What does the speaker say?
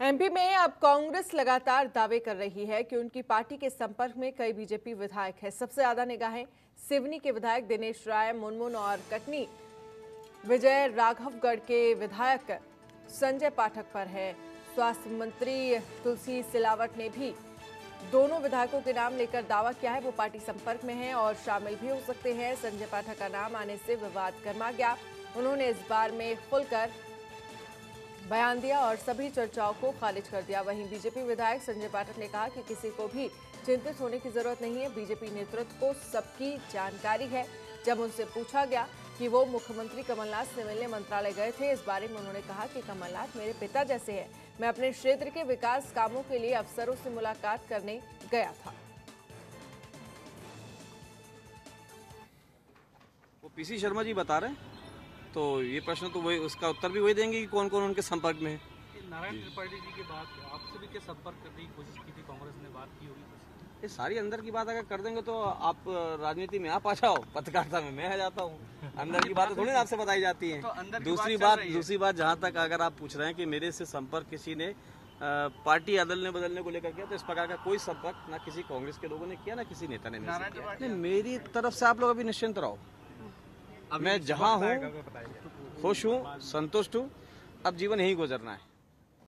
MP में अब कांग्रेस लगातार दावे कर रही है कि उनकी पार्टी के संपर्क में कई बीजेपी विधायक हैं। सबसे ज़्यादा निगाहें सिवनी के विधायक दिनेश राय, मुनमुन और कटनी। विजय राघवगढ़ के विधायक संजय पाठक पर है। स्वास्थ्य मंत्री तुलसी सिलावट ने भी दोनों विधायकों के नाम लेकर दावा किया है। वो पार्टी संपर्क में हैं और शामिल भी हो सकते हैं। संजय पाठक का नाम आने से विवाद गर्मा गया। उन्होंने इस बार में खुलकर बयान दिया और सभी चर्चाओं को खारिज कर दिया। वहीं बीजेपी विधायक संजय पाठक ने कहा कि किसी को भी चिंतित होने की ज़रूरत नहीं है। बीजेपी नेतृत्व को सबकी जानकारी है। जब उनसे पूछा गया कि वो मुख्यमंत्री कमलनाथ से मिलने मंत्रालय गए थे, इस बारे में उन्होंने कहा कि कमलनाथ मेरे पिता जैसे हैं। मैं अपने क्षेत्र के विकास कामों के लिए अफसरों से मुलाकात करने गया था। वो पीसी शर्मा जी बता रहे हैं? तो ये प्रश्न तो वही उसका उत्तर भी वही देंगे कि कौन कौन उनके संपर्क में है। नारायण त्रिपाठी जी की बात आपसे भी क्या संपर्क करने की कोशिश की थी कांग्रेस ने बात की होगी ये सारी अंदर की बात अगर कर देंगे तो आप राजनीति में आप आ जाओ पत्रकारिता में मैं आ जाता हूँ। अंदर की बातें थोड़ी आपसे बताई जाती तो है अंदर दूसरी बात दूसरी बात जहाँ तक अगर आप पूछ रहे हैं कि मेरे से संपर्क किसी ने पार्टी अदलने बदलने को लेकर किया तो इस प्रकार का कोई संपर्क ना किसी कांग्रेस के लोगों ने किया ना किसी नेता ने मेरी तरफ़ से आप लोग अभी निश्चिंत रहो। मैं जहाँ हूँ। खुश हूँ संतुष्ट हूँ। अब जीवन यही गुजरना है।